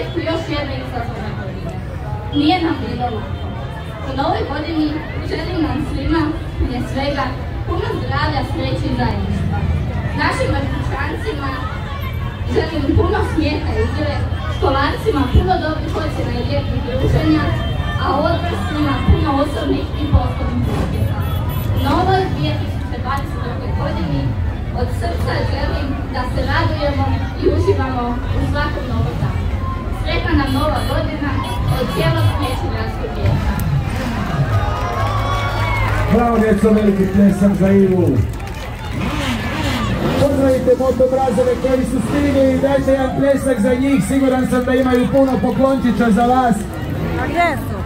početku još jedne izazovne godine. Nije nam bilo lako. U novoj godini želim nam svima, prije svega, puno zdravlja, sreće i zajedništva. Našim vrtićancima želim puno smijeha i igre, školancima puno dobrih ocjena i lijepih druženja, a odraslima puno osobnih i poslovnih uspjeha. Novoj 2020. godini od srca želim da se radujemo i uživamo u svakom novom danu. Bravo djeco, veliki pljesak za Ivu. Pozdravite motobrazove koji su stigli i dajte jedan pljesak za njih. Siguran sam da imaju puno poklončića za vas. A gdje?